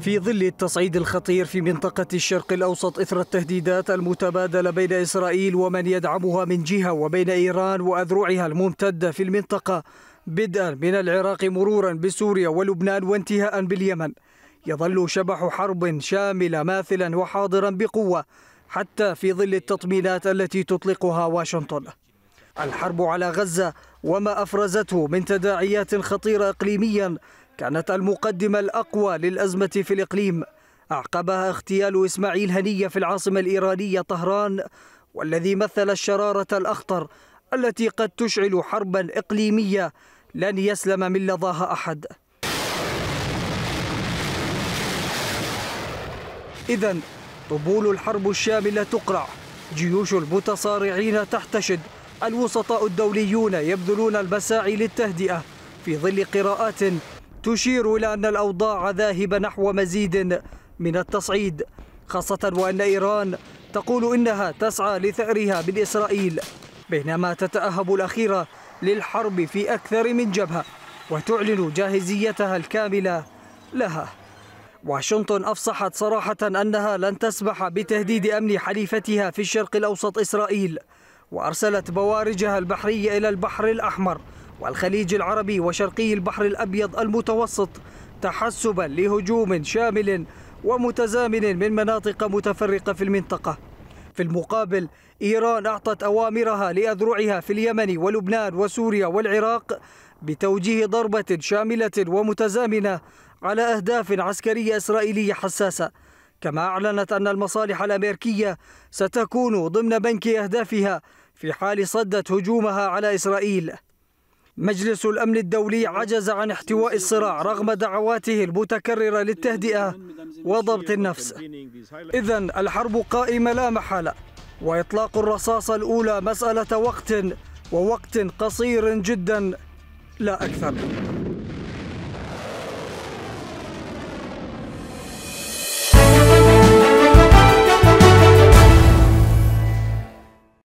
في ظل التصعيد الخطير في منطقة الشرق الأوسط إثر التهديدات المتبادلة بين إسرائيل ومن يدعمها من جهة وبين إيران وأذرعها الممتدة في المنطقة. بدءا من العراق مرورا بسوريا ولبنان وانتهاء باليمن. يظل شبح حرب شاملة ماثلا وحاضرا بقوة حتى في ظل التطمينات التي تطلقها واشنطن. الحرب على غزة وما أفرزته من تداعيات خطيرة إقليميا كانت المقدمة الأقوى للأزمة في الإقليم. أعقبها اغتيال إسماعيل هنية في العاصمة الإيرانية طهران والذي مثل الشرارة الأخطر التي قد تشعل حربا إقليمية لن يسلم من لظاها أحد. إذا طبول الحرب الشاملة تقرع. جيوش المتصارعين تحتشد. الوسطاء الدوليون يبذلون المساعي للتهدئة في ظل قراءات تشير إلى أن الأوضاع ذاهبة نحو مزيد من التصعيد خاصة وأن إيران تقول إنها تسعى لثأرها من إسرائيل بينما تتأهب الأخيرة للحرب في أكثر من جبهة وتعلن جاهزيتها الكاملة لها. واشنطن أفصحت صراحة أنها لن تسمح بتهديد أمن حليفتها في الشرق الأوسط إسرائيل وأرسلت بوارجها البحرية إلى البحر الأحمر والخليج العربي وشرقي البحر الأبيض المتوسط تحسبا لهجوم شامل ومتزامن من مناطق متفرقة في المنطقة. في المقابل إيران أعطت أوامرها لأذرعها في اليمن ولبنان وسوريا والعراق بتوجيه ضربة شاملة ومتزامنة على أهداف عسكرية إسرائيلية حساسة. كما أعلنت أن المصالح الأمريكية ستكون ضمن بنك أهدافها في حال صدت هجومها على إسرائيل. مجلس الأمن الدولي عجز عن احتواء الصراع رغم دعواته المتكررة للتهدئة وضبط النفس. إذا الحرب قائمة لا محالة وإطلاق الرصاصة الأولى مسألة وقت ووقت قصير جدا لا أكثر.